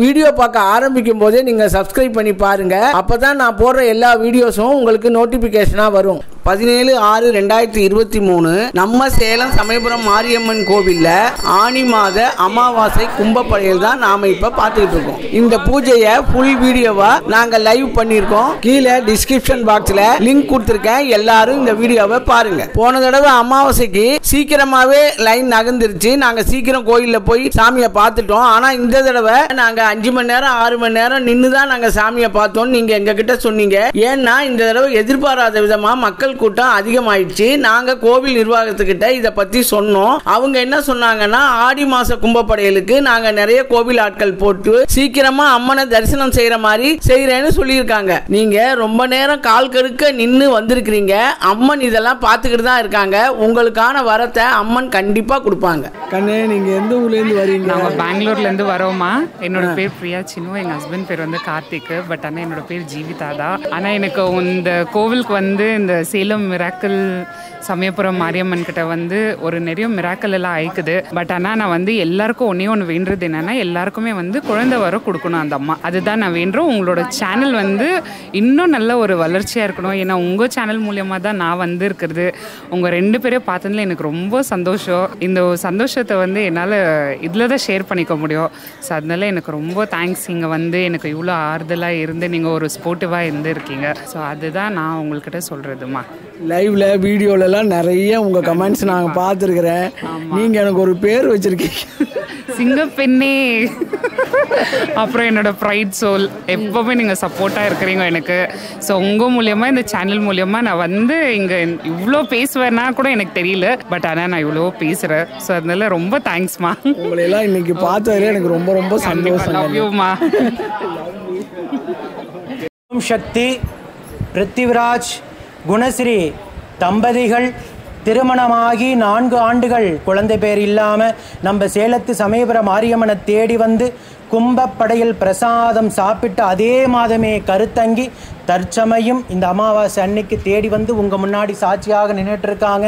Video பார்க்க ஆரம்பிக்கும் போதே நீங்க சப்ஸ்கிரைப் பண்ணி பாருங்க அப்பதான் நான் போடுற எல்லா வீடியோஸும் உங்களுக்கு நோட்டிபிகேஷனா வரும் பதினேழு ஆறு ரெண்டாயிரத்தி இருபத்தி மூணு நம்ம சேலம் சமயபுரம் மாரியம்மன் கோவில்ல ஆனி மாத அமாவாசை கும்பப்படையில் தான் நாம இப்ப பார்த்துக்கிட்டு இருக்கோம். இந்த பூஜையை ஃபுல் வீடியோவா நாங்க லைவ் பண்ணியிருக்கோம். கீழே டிஸ்கிரிப்ஷன் பாக்ஸ்ல லிங்க் கொடுத்துருக்கேன். எல்லாரும் இந்த வீடியோவை பாருங்க. போன தடவை அமாவாசைக்கு சீக்கிரமாவே லைன் நகர்ந்துருச்சு. நாங்க சீக்கிரம் கோயில்ல போய் சாமியை பார்த்துட்டோம். ஆனா இந்த தடவை நாங்க அஞ்சு மணி நேரம் ஆறு மணி நேரம் நின்று தான் நாங்க சாமியை பார்த்தோம் நீங்க எங்க கிட்ட சொன்னீங்க. ஏன்னா இந்த தடவை எதிர்பாராத விதமா மக்கள் கூட்டம் அதிகமாயிடுச்சு. நாங்க கோவில் நிர்வாகத்துக்கிட்ட இதை பத்தி சொன்னோம். அவங்க என்ன சொன்னாங்கன்னா ஆடி மாச கும்பப்படையலுக்கு நாங்க நிறைய கோவில் ஆட்கள் போட்டு சீக்கிரமா அம்மனை தரிசனம் செய்யற மாதிரி செய்யறேன்னு சொல்லியிருக்காங்க. நீங்க ரொம்ப நேரம் கால் கடுக்க நின்று வந்திருக்கிறீங்க. அம்மன் இதெல்லாம் பார்த்துக்கிட்டு தான் இருக்காங்க. உங்களுக்கான வரத்தை அம்மன் கண்டிப்பா கொடுப்பாங்க. கண்ணே நீங்க எந்த ஊர்ல இருந்து வரீங்க? நாங்கள் பெங்களூர்லேருந்து வரோமா என்னோட பேர் பிரியா சின்னு. எங்கள் ஹஸ்பண்ட் பேர் வந்து கார்த்திக். பட் ஆனால் என்னோட பேர் ஜீவிதா தான். ஆனால் எனக்கு இந்த கோவிலுக்கு வந்து இந்த சேலம் மிராக்கல் சமயபுரம் மாரியம்மன் கிட்ட வந்து ஒரு நிறைய மிராக்கல் எல்லாம் ஆயிக்குது. பட் ஆனால் நான் வந்து எல்லாருக்கும் ஒன்றே ஒன்று வேண்டுறது என்னன்னா எல்லாருக்குமே வந்து குழந்தை வர கொடுக்கணும் அந்த அம்மா. அதுதான் நான் வேண்டுறோம் உங்களோட சேனல் வந்து இன்னும் நல்ல ஒரு வளர்ச்சியாக இருக்கணும். ஏன்னா உங்கள் சேனல் மூலியமாக தான் நான் வந்து இருக்கிறது. உங்கள் ரெண்டு பேரையும் பார்த்ததுல எனக்கு ரொம்ப சந்தோஷம். இந்த சந்தோஷத்தை வந்து என்னால் இதில் தான் ஷேர் பண்ணிக்க முடியும். ஸோ அதனால எனக்கு ரொம்ப தேங்க்ஸ் இங்கே வந்து எனக்கு இவ்வளோ ஆறுதலாக இருந்து நீங்கள் ஒரு ஸ்போர்ட்டிவாக இருந்து இருக்கீங்க ஸோ அதுதான் நான் உங்கள்கிட்ட சொல்கிறதுமா லைவ்ல வீடியோலலாம் நிறைய உங்க கமெண்ட்ஸ் நாங்க பார்த்துருக்குறேன். நீங்க எனக்கு ஒரு பேர் வச்சிருக்கீங்க. சிங்கப்பெண்ணே அப்புறம் என்னோட ப்ரைட் சோல் எப்போவுமே நீங்கள் சப்போர்ட்டாக இருக்கிறீங்க எனக்கு. ஸோ உங்கள் மூலியமாக இந்த சேனல் மூலியமாக நான் வந்து இங்கே இவ்வளோ பேசுவேன்னா கூட எனக்கு தெரியல. பட் ஆனால் நான் இவ்வளோ பேசுகிறேன் ஸோ அதனால ரொம்ப தேங்க்ஸ்மா உங்களை எல்லாம் இன்னைக்கு பார்த்ததுல எனக்கு ரொம்ப ரொம்ப சந்தோஷம் லவ் யூமா ஓம் சக்தி பிருத்திவிராஜ். குணஸ்ரீ தம்பதிகள் திருமணமாகி நான்கு ஆண்டுகள் குழந்தை பேர் இல்லாமல் நம்ம சேலத்து சமயபுரம் மாரியம்மனை தேடி வந்து கும்பப்படையில் பிரசாதம் சாப்பிட்டு அதே மாதமே கருத்தங்கி தற்சமயம் இந்த அமாவாசை அன்னைக்கு தேடி வந்து உங்கள் முன்னாடி சாட்சியாக நின்றுட்டு இருக்காங்க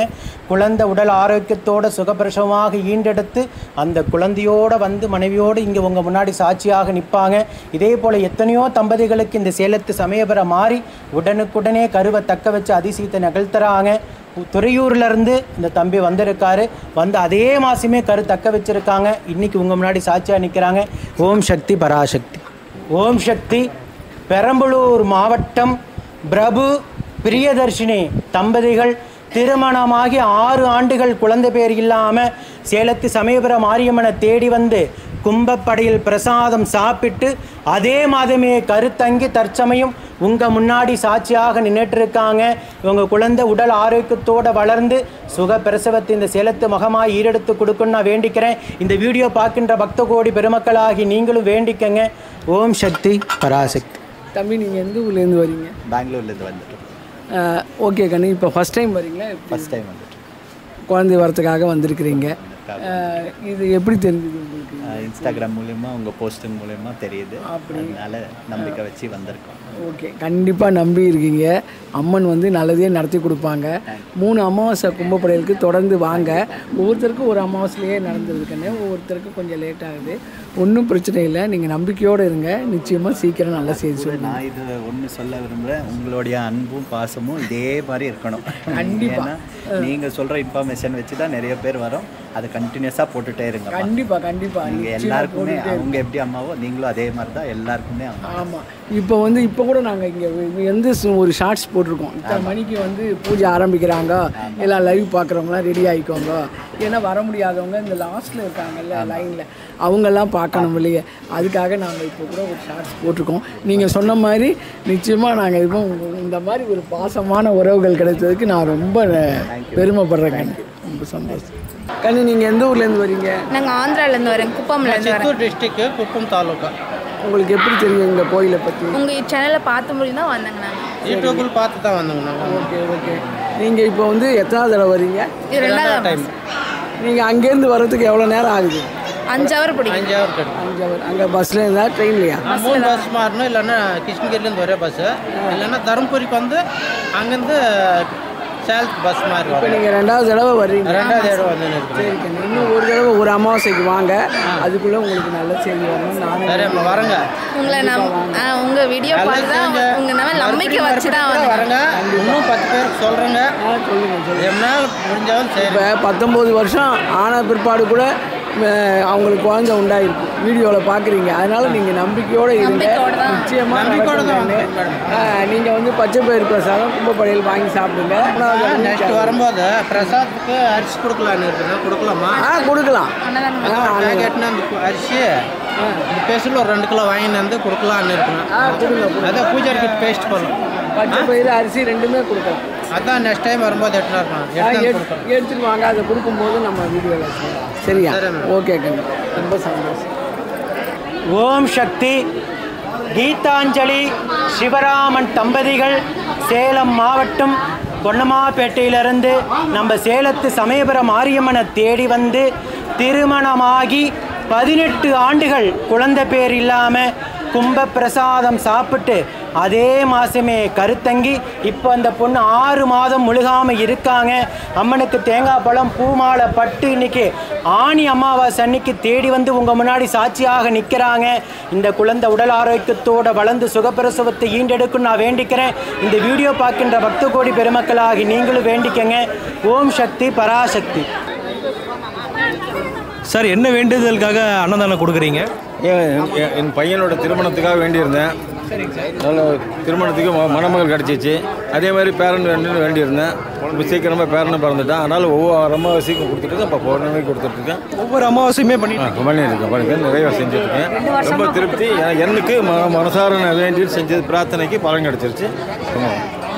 குழந்தை உடல் ஆரோக்கியத்தோட சுகப்பிரசவமாக ஈண்டெடுத்து அந்த குழந்தையோடு வந்து மனைவியோடு இங்கே உங்கள் முன்னாடி சாட்சியாக நிற்பாங்க. இதே போல் எத்தனையோ தம்பதிகளுக்கு இந்த சேலத்து சமயபுரம் மாறி உடனுக்குடனே கருவை தக்க வச்சு அதிசயத்தை நிகழ்த்துறாங்க துறையூர்லேருந்து இந்த தம்பி வந்திருக்காரு. வந்து அதே மாதமே கரு தக்க வச்சுருக்காங்க. இன்றைக்கி உங்கள் முன்னாடி சாட்சியாக நிற்கிறாங்க ஓம் சக்தி பராசக்தி. ஓம் சக்தி பெரம்பலூர் மாவட்டம் பிரபு பிரியதர்ஷினி தம்பதிகள் திருமணமாகி ஆறு ஆண்டுகள் குழந்தை பேர் இல்லாமல் சேலத்து சமயபுரம் மாரியம்மனை தேடி வந்து கும்பப்படையில் பிரசாதம் சாப்பிட்டு அதே மாதமே கருத்தங்கி தற்சமயம் உங்கள் முன்னாடி சாட்சியாக நின்றுட்டு இருக்காங்க இவங்க குழந்தை உடல் ஆரோக்கியத்தோடு வளர்ந்து சுக பிரசவத்தை இந்த சேலத்து முகமாக ஈரெடுத்து கொடுக்குன்னு நான் வேண்டிக்கிறேன். இந்த வீடியோ பார்க்கின்ற பக்த கோடி பெருமக்களாகி நீங்களும் வேண்டிக்கங்க. ஓம் சக்தி பராசக்தி. தம்பி நீங்க எந்த ஊர்ல இருந்து வரீங்க? பெங்களூர்லேருந்து வந்துட்டு ஓகே கண்ணு இப்போ ஃபர்ஸ்ட் டைம் வரீங்களா? ஃபஸ்ட் டைம் வந்துட்டு குழந்தை வரத்துக்காக வந்திருக்கிறீங்க. இது எப்படி தெரிஞ்சது உங்களுக்கு? இன்ஸ்டாகிராம் மூலயமா உங்கள் போஸ்டிங் மூலயமா தெரியுது. அதனால நம்பிக்கை வச்சு வந்திருக்கோம். ஓகே. கண்டிப்பாக நம்பி இருக்கீங்க. அம்மன் வந்து நல்லதே நடத்தி கொடுப்பாங்க. மூணு அமாவாசை கும்பப்படையலுக்கு தொடர்ந்து வாங்க. ஒவ்வொருத்தருக்கும் ஒரு அமாவாசையிலேயே நடந்திருக்குன்னு ஒவ்வொருத்தருக்கும் கொஞ்சம் லேட் ஆகுது. ஒன்றும் பிரச்சனை இல்லை. நீங்கள் நம்பிக்கையோடு இருங்க. நிச்சயமாக சீக்கிரம் நல்லா செய்தி சொல்லுங்கள் நான் இது ஒன்று சொல்ல விரும்புகிறேன் உங்களுடைய அன்பும் பாசமும் இதே மாதிரி இருக்கணும். கண்டிப்பா. ஏன்னா நீங்கள் சொல்கிற இன்ஃபர்மேஷன் வச்சு தான் நிறைய பேர் வரும். அதை கண்டினியூஸாக போட்டுகிட்டே இருங்க கண்டிப்பாக கண்டிப்பாக நீங்கள் எல்லாருக்குமே அவங்க எப்படி அம்மாவோ நீங்களும் அதே மாதிரி தான் எல்லாருக்குமே ஆமாம் இப்போ வந்து இப்போ இப்போ கூட நாங்கள் இங்கே வந்து ஒரு ஷார்ட்ஸ் போட்டிருக்கோம். இத்தனை மணிக்கு வந்து பூஜை ஆரம்பிக்கிறாங்க. எல்லாம் லைவ் பார்க்குறவங்களாம் ரெடி ஆகிக்கோங்க ஏன்னா வர முடியாதவங்க இந்த லாஸ்ட்டில் இருக்காங்கல்ல லைனில் அவங்கெல்லாம் பார்க்கணும் இல்லையே அதுக்காக நாங்கள் இப்போ கூட ஒரு ஷார்ட்ஸ் போட்டிருக்கோம். நீங்கள் சொன்ன மாதிரி நிச்சயமாக நாங்கள் இப்போ இந்த மாதிரி ஒரு பாசமான உறவுகள் கிடைச்சதுக்கு நான் ரொம்ப பெருமைப்படுறேன். ரொம்ப சந்தோஷம். கண்ணு நீங்கள் எந்த ஊர்லேருந்து வரீங்க? நாங்கள் ஆந்திராவிலேருந்து வரேன். குப்பம்லேருந்து சித்தூர் டிஸ்ட்ரிக்ட் குப்பம் தாலுக்கா உங்களுக்கு எப்படி தெரியும் இந்த கோயிலை பற்றி உங்கள் சேனலை பார்த்து முடியும் தான் வந்தேங்க நாங்கள் யூடியூபில் பார்த்து தான் வந்தோங்க நாங்கள் ஓகே ஓகே. நீங்கள் இப்போ வந்து எத்தனாவது தடவை வரீங்க? இது ரெண்டாவது டைம் நீங்கள் அங்கேருந்து வர்றதுக்கு எவ்வளோ நேரம் ஆகுது? அஞ்சு ஹவர் பிடிக்கும். அஞ்சு ஹவர் கிடைக்கும் அஞ்சு அவர். அங்கே பஸ்ஸில் இருந்தா ட்ரெயின்லையா மூணு பஸ் மாறணும் இல்லைன்னா கிருஷ்ணகிரிலேருந்து ஒரே பஸ்ஸு இல்லைன்னா தருமபுரிக்கு வந்து அங்கேருந்து சேலத்துக்கு பஸ் மாதிரி இப்போ நீங்கள் ரெண்டாவது தடவை வர்றீங்க. ரெண்டாவது இடம் வந்து நிற்கிறேன் சரி கண்ணு. இன்னும் ஒரு தடவை ஒரு அமாவாசைக்கு வாங்க. அதுக்குள்ளே உங்களுக்கு நல்ல செய்தி வரணும் நானும் சரி அம்மா வரங்க. உங்களை நம் ஆ, உங்க வீடியோ பார்த்து தான் உங்க நம்ம நம்பிக்கை வச்சு தான் வரங்க. இன்னும் பத்து பேருக்கு சொல்கிறேங்க ஆ சொல்லுங்க சொல்லுங்க. எம்னால் முடிஞ்சாலும் சரி. இப்போ பத்தொம்போது வருஷம் ஆன பிற்பாடு கூட அவங்களுக்கு குழந்தை உண்டாயிருக்கு. வீடியோவில் பார்க்குறீங்க அதனால நீங்கள் நம்பிக்கையோடு இருங்க. நிச்சயமாக நம்பிக்கையோட தான் நடக்கும்னு. நீங்கள் வந்து பச்சை பயிர் பிரசாதம் கும்பப்படையில் வாங்கி சாப்பிடுங்க. நெக்ஸ்ட் வரும்போது பிரசாத்துக்கு அரிசி கொடுக்கலான்னு இருக்குங்க கொடுக்கலாமா? ஆ கொடுக்கலாம். அரிசி இந்த பேஸ்டில் ஒரு ரெண்டு கிலோ வாங்கிட்டு வந்து கொடுக்கலான்னு கொடுங்க. அதான் பூஜாரிக்கு பேஸ்ட் பண்ணலாம் பச்சை பயிர் அரிசி ரெண்டுமே கொடுக்கலாம். அதான் நெக்ஸ்ட் டைம் வரும்போது எட்டுனா வாங்க. அதை கொடுக்கும்போது நம்ம வீடியோவில் சரியா. ஓகே ரொம்ப சந்தோஷம். ஓம் சக்தி. கீதாஞ்சலி சிவராமன் தம்பதிகள் சேலம் மாவட்டம் பொன்னமாப்பேட்டையிலிருந்து நம்ம சேலத்து சமயபுரம் மாரியம்மனை தேடி வந்து திருமணமாகி பதினெட்டு ஆண்டுகள் குழந்தை பேர் இல்லாமல் கும்ப பிரசாதம் சாப்பிட்டு அதே மாதமே கருத்தங்கி இப்போ அந்த பொண்ணு ஆறு மாதம் முழுகாமல் இருக்காங்க. அம்மனுக்கு தேங்காய் பழம் பூமாலை பட்டு இன்னைக்கு ஆணி அமாவாசை அன்னைக்கு தேடி வந்து உங்கள் முன்னாடி சாட்சியாக நிற்கிறாங்க இந்த குழந்தை உடல் ஆரோக்கியத்தோட வளர்ந்து சுகப்பிரசவத்தை ஈண்டெடுக்கும் நான் வேண்டிக்கிறேன். இந்த வீடியோ பார்க்கின்ற பக்த கோடி பெருமக்களாகி நீங்களும் வேண்டிக்கங்க. ஓம் சக்தி பராசக்தி. சார் என்ன வேண்டுதலுக்காக அன்னதானம் கொடுக்குறீங்க? என் பையனோட திருமணத்துக்காக வேண்டியிருந்தேன். நல்ல திருமணத்துக்கு ம- மணமகள் கிடச்சிச்சு. அதே மாதிரி பேரன் வேணும்னு வேண்டியிருந்தேன். ரொம்ப சீக்கிரமாக பேரனை பிறந்துட்டான் அதனால் ஒவ்வொரு அமாவாசைக்கும் கொடுத்துட்டு இப்போ பௌர்ணமிக்கு கொடுத்துட்ருக்கேன் ஒவ்வொரு அமாவாசையுமே பண்ணி பண்ணியிருக்கேன். பண்ணியிருக்கேன். நிறைய செஞ்சுருக்கேன் ரொம்ப திருப்தி. எனக்கு ம மனசார நான் வேண்டி செஞ்சது பிரார்த்தனைக்கு பலன் கிடச்சிருச்சு.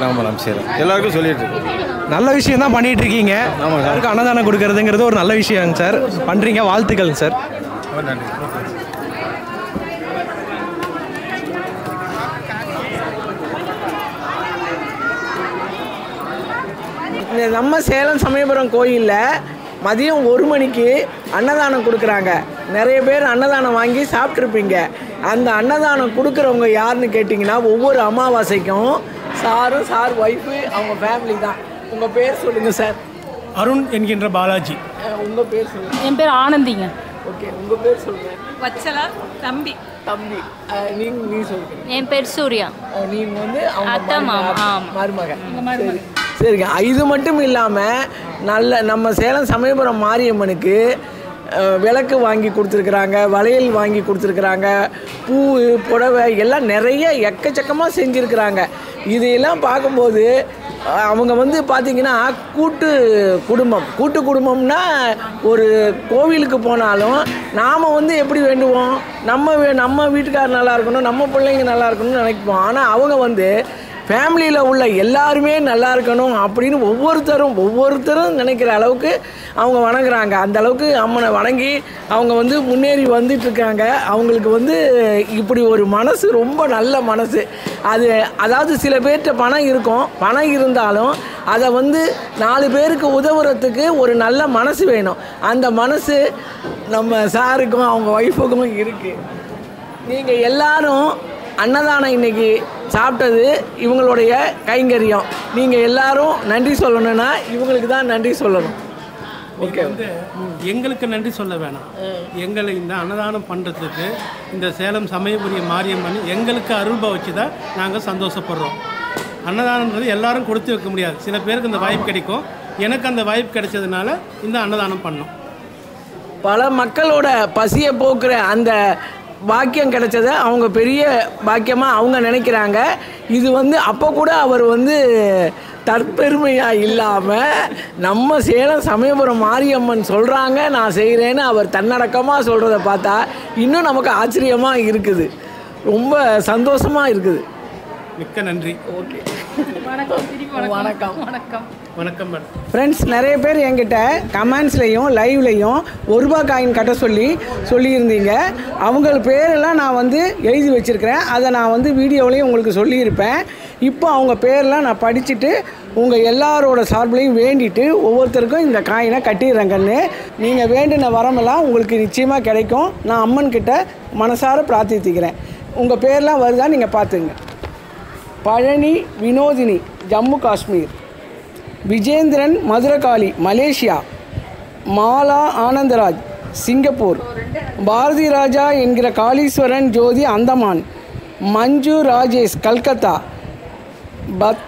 நம்ம நம்ம செய்கிறோம் எல்லாருக்கும் சொல்லிட்டு இருக்கேன் நல்ல விஷயம் தான் பண்ணிட்டு இருக்கீங்க. ஆமாம் சார். எல்லாருக்கும் அன்னதானம் கொடுக்கறதுங்கிறது ஒரு நல்ல விஷயங்க சார். பண்றீங்க. வாழ்த்துக்கள் சார். ரொம்ப நன்றி. நம்ம சேலம் சமயபுரம் கோயிலில் மதியம் ஒரு மணிக்கு அன்னதானம் கொடுக்குறாங்க. நிறைய பேர் அன்னதானம் வாங்கி சாப்பிட்ருப்பீங்க அந்த அன்னதானம் கொடுக்குறவங்க யாருன்னு கேட்டிங்கன்னா ஒவ்வொரு அமாவாசைக்கும் சாரும் சார் ஒய்ஃபு அவங்க ஃபேமிலி தான். உங்கள் பேர் சொல்லுங்கள் சார். அருண் என்கின்ற பாலாஜி. உங்கள் பேர் சொல்லுங்கள் என் பேர் ஆனந்திங்க. ஓகே உங்கள் பேர் சொல்லுங்கள் வச்சலா தம்பி. தம்பி. நீங்கள் நீ சொல்லுங்கள் என் பேர் சூர்யா. நீங்கள் வந்து அத்தை மாமா, மருமக- ஆமா. மருமக. சரி. சரிங்க இது மட்டும் இல்லாமல் நல்ல நம்ம சேலம் சமயபுரம் மாரியம்மனுக்கு விளக்கு வாங்கி கொடுத்துருக்குறாங்க வளையல் வாங்கி கொடுத்துருக்குறாங்க பூ புடவை எல்லாம் நிறைய எக்கச்சக்கமாக செஞ்சுருக்குறாங்க. இதையெல்லாம் பார்க்கும்போது அவங்க வந்து பார்த்திங்கன்னா கூட்டு குடும்பம். கூட்டு குடும்பம்னா ஒரு கோவிலுக்கு போனாலும் நாம் வந்து எப்படி வேண்டுவோம்? நம்ம நம்ம வீட்டுக்கார் நல்லா இருக்கணும் நம்ம பிள்ளைங்க நல்லா இருக்கணும்னு நினைப்போம். ஆனால் அவங்க வந்து ஃபேமிலியில் உள்ள எல்லாருமே நல்லா இருக்கணும் அப்படின்னு ஒவ்வொருத்தரும் ஒவ்வொருத்தரும் நினைக்கிற அளவுக்கு அவங்க வணங்குறாங்க. அந்த அளவுக்கு அம்மனை வணங்கி அவங்க வந்து முன்னேறி வந்துட்டு இருக்காங்க. அவங்களுக்கு வந்து இப்படி ஒரு மனசு ரொம்ப நல்ல மனசு. அது அதாவது சில பேர்கிட்ட பணம் இருக்கும். பணம் இருந்தாலும் அதை வந்து நாலு பேருக்கு உதவுறதுக்கு ஒரு நல்ல மனசு வேணும். அந்த மனசு நம்ம சாருக்கும் அவங்க ஒய்ஃபுக்கும் இருக்குது நீங்கள் எல்லாரும் அன்னதானம் இன்னைக்கு சாப்பிட்டது இவங்களுடைய கைங்கரியம். நீங்கள் எல்லாரும் நன்றி சொல்லணும்னா இவங்களுக்கு தான் நன்றி சொல்லணும். ஓகே வந்து எங்களுக்கு நன்றி சொல்ல வேணாம். எங்களை இந்த அன்னதானம் பண்ணுறதுக்கு இந்த சேலம் சமயபுரிய மாரியம்மன் எங்களுக்கு அருள் வச்சு தான் நாங்கள் சந்தோஷப்படுறோம். அன்னதானம்ன்றது எல்லாரும் கொடுத்து வைக்க முடியாது. சில பேருக்கு இந்த வாய்ப்பு கிடைக்கும். எனக்கு அந்த வாய்ப்பு கிடைச்சதுனால இந்த அன்னதானம் பண்ணோம். பல மக்களோட பசியை போக்குற அந்த பாக்கியம் கிடைச்சதை அவங்க பெரிய பாக்கியமாக அவங்க நினைக்கிறாங்க. இது வந்து அப்போ கூட அவர் வந்து தற்பெருமையாக இல்லாமல் நம்ம சேலம் சமயபுரம் மாரியம்மன் சொல்கிறாங்க நான் செய்கிறேன்னு அவர் தன்னடக்கமாக சொல்கிறத பார்த்தா இன்னும் நமக்கு ஆச்சரியமாக இருக்குது. ரொம்ப சந்தோஷமாக இருக்குது. மிக்க நன்றி. ஓகே. வணக்கம் திருப்பி வணக்கம். வணக்கம். வணக்கம் மேடம். ஃப்ரெண்ட்ஸ் நிறைய பேர் என்கிட்ட கமெண்ட்ஸ்லையும் லைவ்லையும் ஒரு ரூபா காயின் கட்ட சொல்லி சொல்லியிருந்தீங்க. அவங்க பேரெல்லாம் நான் வந்து எழுதி வச்சுருக்கிறேன். அதை நான் வந்து வீடியோவிலையும் உங்களுக்கு சொல்லியிருப்பேன். இப்போ அவங்க பேரெல்லாம் நான் படிச்சுட்டு உங்கள் எல்லாரோட சார்பிலையும் வேண்டிட்டு ஒவ்வொருத்தருக்கும் இந்த காயினை கட்டிடுறேங்கன்னு. நீங்கள் வேண்டின வரமெல்லாம் உங்களுக்கு நிச்சயமாக கிடைக்கும். நான் அம்மன்கிட்ட மனசார பிரார்த்தித்துக்கிறேன். உங்கள் பேர்லாம் வருதா நீங்கள் பார்த்துங்க. பழனி வினோதினி ஜம்மு காஷ்மீர். விஜேந்திரன் மதுரகாளி மலேசியா மாலா ஆனந்தராஜ் சிங்கப்பூர் பாரதி ராஜா என்கிற காளீஸ்வரன் ஜோதி அந்தமான் மஞ்சு ராஜேஷ் கல்கத்தா பத்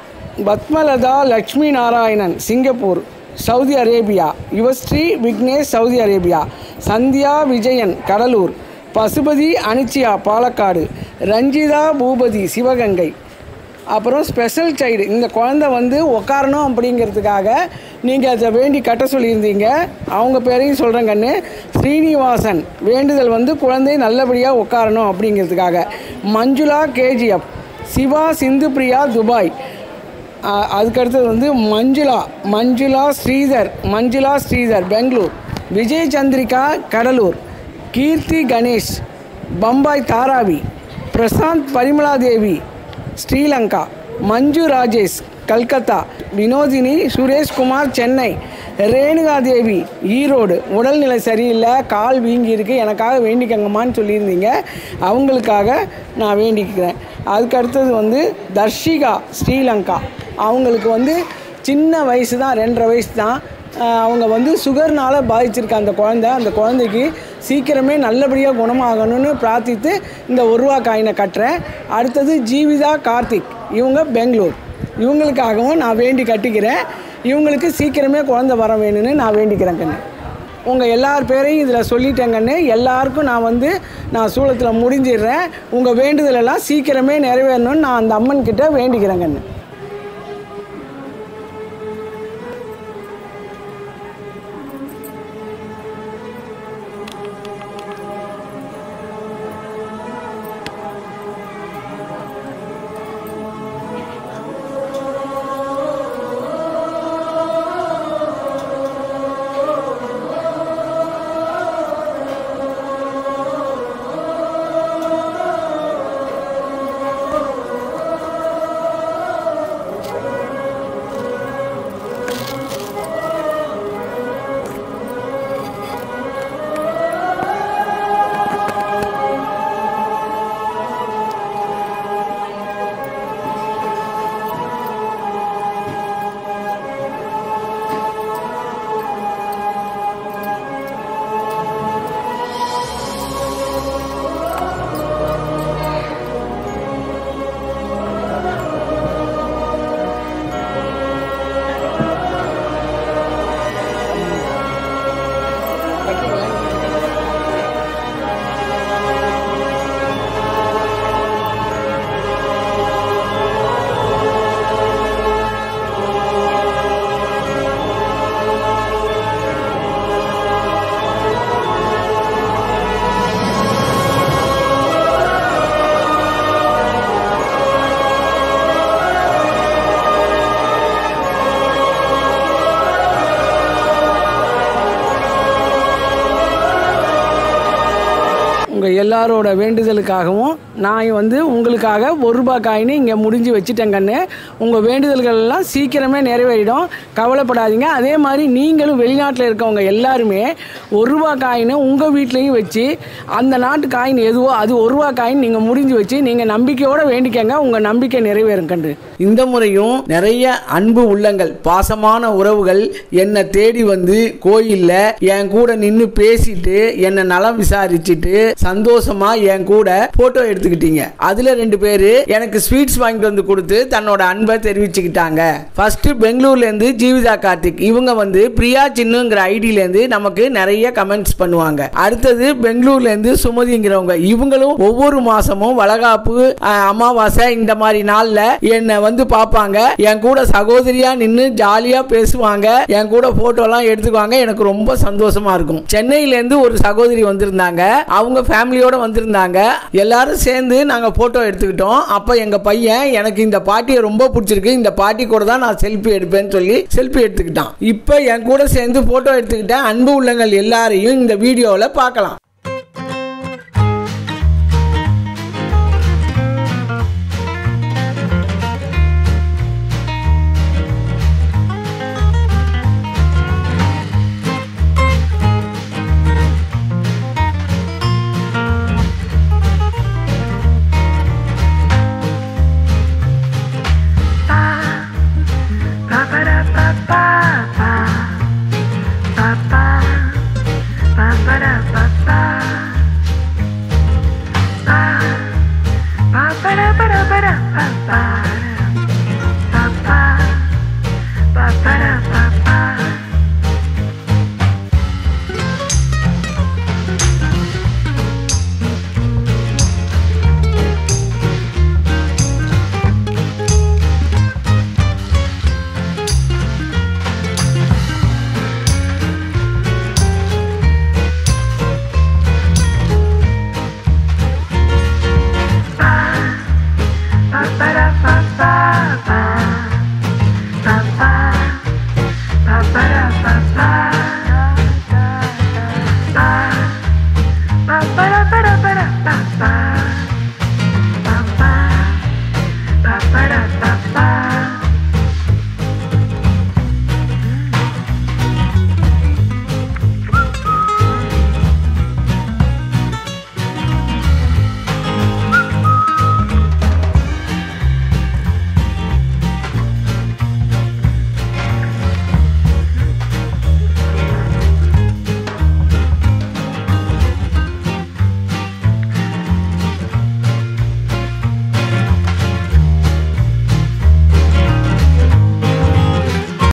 Padmalatha Lakshmi Narayanan Singapore Saudi Arabia Yuvasri Vignesh Saudi Arabia Sandhya Vijayan Cuddalore Pasupathi Anichiya Palakkad Ranjitha Boopathi Sivaganga அப்புறம் ஸ்பெஷல் சைல்டு இந்த குழந்தை வந்து உட்காரணும் அப்படிங்கிறதுக்காக நீங்கள் அதை வேண்டி கட்ட சொல்லியிருந்தீங்க. அவங்க பேரையும் சொல்கிறேன் கண்ணு. ஸ்ரீனிவாசன் வேண்டுதல் வந்து குழந்தை நல்லபடியாக உட்காரணும் அப்படிங்கிறதுக்காக. மஞ்சுளா கேஜிஎஃப் சிவா சிந்து பிரியா துபாய் அதுக்கடுத்தது வந்து மஞ்சுளா மஞ்சுளா ஸ்ரீதர் மஞ்சுளா ஸ்ரீதர் பெங்களூர். விஜய் சந்திரிகா கடலூர். கீர்த்தி கணேஷ் பம்பாய் தாராவி. பிரசாந்த் பரிமலாதேவி. ஸ்ரீலங்கா மஞ்சு ராஜேஷ் கல்கத்தா வினோதினி சுரேஷ்குமார் சென்னை ரேணுகா தேவி ஈரோடு. உடல்நிலை சரியில்லை கால் வீங்கியிருக்கு எனக்காக வேண்டிக்கங்கம்மான்னு சொல்லியிருந்தீங்க. அவங்களுக்காக நான் வேண்டிக்கிறேன். அதுக்கு அடுத்தது வந்து தர்ஷிகா ஸ்ரீலங்கா. அவங்களுக்கு வந்து சின்ன வயசு தான் ரெண்டரை வயசு தான். அவங்க வந்து சுகர்னால் பாதிச்சிருக்க அந்த குழந்த. அந்த குழந்தைக்கு சீக்கிரமே நல்லபடியாக குணமாகணும்னு பிரார்த்தித்து இந்த ஒரு ரூபா காயினை கட்டுறேன். அடுத்தது ஜீவிதா கார்த்திக். இவங்க பெங்களூர். இவங்களுக்காகவும் நான் வேண்டி கட்டிக்கிறேன். இவங்களுக்கு சீக்கிரமே குழந்தை வர வேணும்னு நான் வேண்டிக்கிறேன் கண்ணு. உங்கள் எல்லார் பேரையும் இதில் சொல்லிட்டேங்கன்னு எல்லாருக்கும் நான் வந்து நான் சூளத்தில் முடிஞ்சிடுறேன். உங்கள் வேண்டுதலெல்லாம் சீக்கிரமே நிறைவேறணும்னு நான் அந்த அம்மன் கிட்ட எல்லாரோட வேண்டுதலுக்காகவும் நான் வந்து உங்களுக்காக ஒரு ரூபாய் காயினு இங்கே முடிஞ்சு வச்சுட்டேன் கண்ணு. உங்கள் வேண்டுதல்கள் எல்லாம் சீக்கிரமே நிறைவேறிடும். கவலைப்படாதீங்க. அதே மாதிரி நீங்களும் வெளிநாட்டில் இருக்கவங்க எல்லாருமே ஒரு ரூபாய் காயினை உங்கள் வீட்லேயும் வச்சு அந்த நாட்டு காயின் எதுவோ அது ஒரு ரூபாய் காயின் நீங்கள் முடிஞ்சு வச்சு நீங்கள் நம்பிக்கையோடு வேண்டிக்கங்க. உங்கள் நம்பிக்கை நிறைவேறும் கண்டு. இந்த முறையும் நிறைய அன்பு உள்ளங்கள் பாசமான உறவுகள் என்னை தேடி வந்து கோயிலில் என் கூட நின்று பேசிட்டு என்னை நலம் விசாரிச்சுட்டு சந்தோஷம் என் கூட போட்டோ எடுத்துக்கிட்டீங்க. அதுல ரெண்டு பேரு எனக்கு ஸ்வீட்ஸ் வாங்கிட்டு வந்து கொடுத்து தன்னோட அன்பை தெரிவிச்சுக்கிட்டாங்க. ஃபர்ஸ்ட் பெங்களூர்ல இருந்து ஜீவிதா கார்த்திக். இவங்க வந்து பிரியா சின்னுங்கிற ஐடியில இருந்து நமக்கு நிறைய கமெண்ட்ஸ் பண்ணுவாங்க. அடுத்தது பெங்களூர்ல இருந்து சுமதிங்கிறவங்க. இவங்களும் ஒவ்வொரு மாசமும் வளகாப்பு அமாவாசை இந்த மாதிரி நாள்ல என்னை வந்து பார்ப்பாங்க. என் கூட சகோதரியா நின்று ஜாலியா பேசுவாங்க. என் கூட போட்டோ எல்லாம் எடுத்துக்குவாங்க. எனக்கு ரொம்ப சந்தோஷமா இருக்கும். சென்னையில இருந்து ஒரு சகோதரி வந்திருந்தாங்க. அவங்க ஃபேமிலியோட வந்திருந்தாங்க. எல்லாரும் சேர்ந்து நாங்க போட்டோ எடுத்துக்கிட்டோம். அப்ப எங்க பையன் எனக்கு இந்த பாட்டியை ரொம்ப பிடிச்சிருக்கு. இந்த பாட்டி கூட தான் நான் செல்ஃபி எடுப்பேன்னு சொல்லி செல்ஃபி எடுத்துக்கிட்டான். இப்போ என் கூட சேர்ந்து போட்டோ எடுத்துக்கிட்ட அன்பு உள்ளங்கள் எல்லாரையும் இந்த வீடியோவில் பார்க்கலாம்.